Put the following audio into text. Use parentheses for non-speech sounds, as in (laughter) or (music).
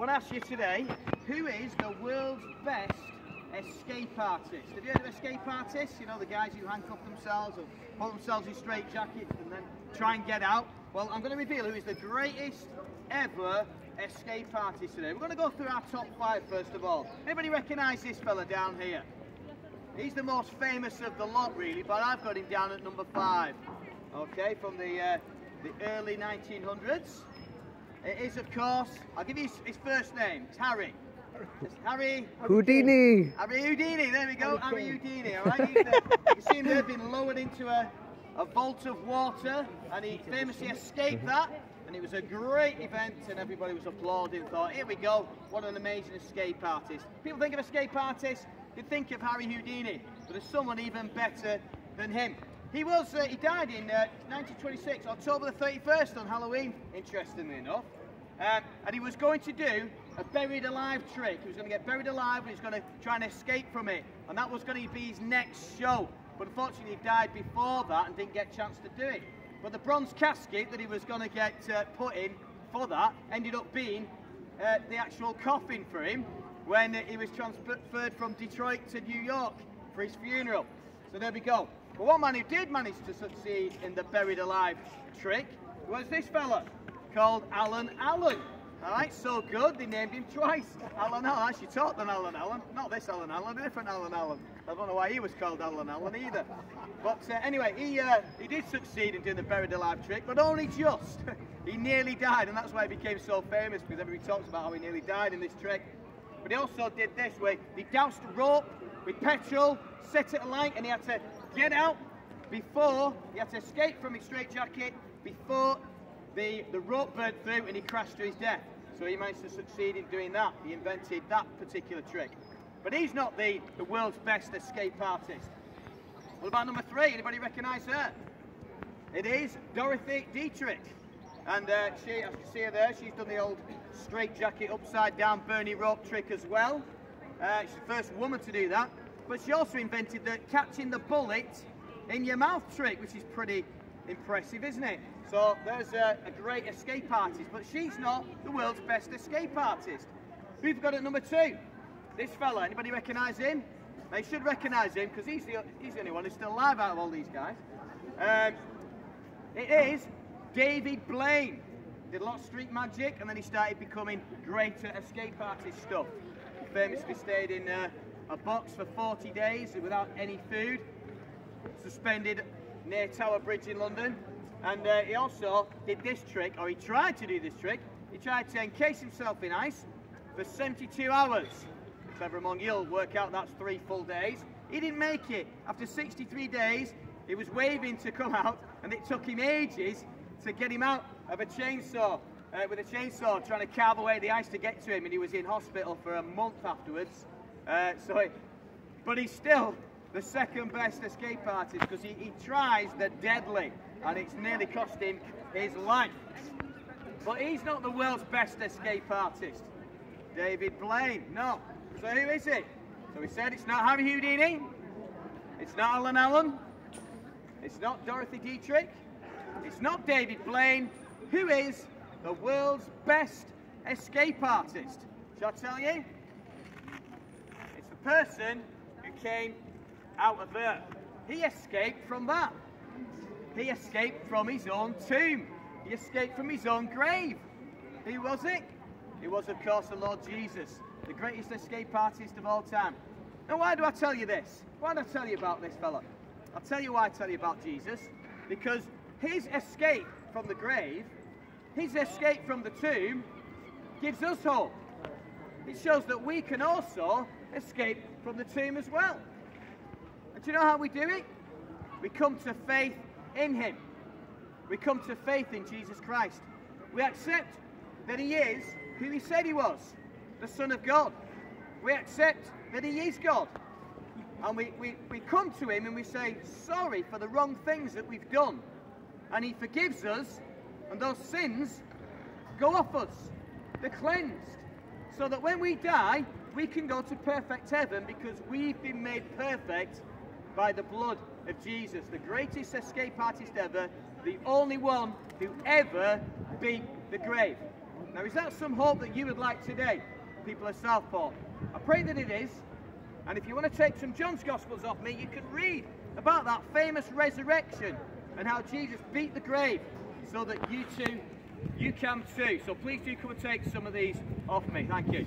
want to ask you today, who is the world's best escape artist? Have you heard of escape artists? You know, the guys who handcuff themselves or put themselves in straight jackets and then try and get out? Well, I'm going to reveal who is the greatest ever escape artist today. We're going to go through our top five first of all. Anybody recognise this fella down here? He's the most famous of the lot, really, but I've got him down at number five. Okay, from the uh, the early 1900s. It is, of course, I'll give you his, his first name. It's Harry. It's Harry Houdini. Harry Houdini. There we go. Harry Houdini. All right. He's, uh, (laughs) you see him there being lowered into a, a vault of water, and he famously escaped that. And it was a great event, and everybody was applauding. Thought, here we go. What an amazing escape artist. People think of escape artists, they think of Harry Houdini, but there's someone even better than him. He was, uh, he died in uh, 1926, October the 31st on Halloween, interestingly enough. Um, and he was going to do a buried alive trick. He was going to get buried alive and he was going to try and escape from it. And that was going to be his next show. But unfortunately, he died before that and didn't get a chance to do it. But the bronze casket that he was going to get uh, put in for that ended up being uh, the actual coffin for him when he was transferred from Detroit to New York for his funeral. So there we go. But one man who did manage to succeed in the buried alive trick was this fella called Alan Allen. All right, so good, they named him twice. Alan Allen, actually taught than Alan Allen. Not this Alan Allen, a different Alan Allen. I don't know why he was called Alan Allen either. But uh, anyway, he, uh, he did succeed in doing the buried alive trick, but only just. (laughs) he nearly died, and that's why he became so famous, because everybody talks about how he nearly died in this trick. But he also did this way. He doused a rope with petrol, set it alight, and he had to get out before, he had to escape from his straitjacket before the, the rope burned through and he crashed to his death. So he managed to succeed in doing that. He invented that particular trick. But he's not the, the world's best escape artist. What about number three? Anybody recognise her? It is Dorothy Dietrich. And uh, she, as you see her there, she's done the old straight jacket upside down Bernie rope trick as well. Uh, she's the first woman to do that. But she also invented the catching the bullet in your mouth trick, which is pretty impressive, isn't it? So there's a, a great escape artist, but she's not the world's best escape artist. Who've got at number two? This fella, anybody recognise him? They should recognise him because he's the, he's the only one who's still alive out of all these guys. Um, it is David Blaine. Did a lot of street magic and then he started becoming greater escape artist stuff. Famously stayed in uh, a box for 40 days without any food, suspended near Tower Bridge in London. And uh, he also did this trick, or he tried to do this trick. He tried to encase himself in ice for 72 hours. Clever among you'll work out that's three full days. He didn't make it. After 63 days, he was waving to come out, and it took him ages to get him out of a chainsaw. Uh, with a chainsaw, trying to carve away the ice to get to him, and he was in hospital for a month afterwards. Uh, so, but he's still the second best escape artist because he, he tries the deadly and it's nearly cost him his life. But he's not the world's best escape artist. David Blaine, no. So who is it? So we said it's not Harry Houdini, it's not Alan Allen, it's not Dorothy Dietrich, it's not David Blaine. Who is the world's best escape artist? Shall I tell you? Person who came out of there. He escaped from that. He escaped from his own tomb. He escaped from his own grave. Who was it? It was, of course, the Lord Jesus, the greatest escape artist of all time. Now, why do I tell you this? Why do I tell you about this fella? I'll tell you why I tell you about Jesus. Because his escape from the grave, his escape from the tomb, gives us hope. It shows that we can also escape from the tomb as well. And do you know how we do it? We come to faith in Him. We come to faith in Jesus Christ. We accept that He is who He said He was, the Son of God. We accept that He is God. And we, we, we come to Him and we say, sorry for the wrong things that we've done. And He forgives us, and those sins go off us. They're cleansed. So that when we die, we can go to perfect heaven because we've been made perfect by the blood of Jesus, the greatest escape artist ever, the only one who ever beat the grave. Now, is that some hope that you would like today, people of Southport? I pray that it is. And if you want to take some John's Gospels off me, you can read about that famous resurrection and how Jesus beat the grave so that you too, you can too. So please do come and take some of these off me. Thank you.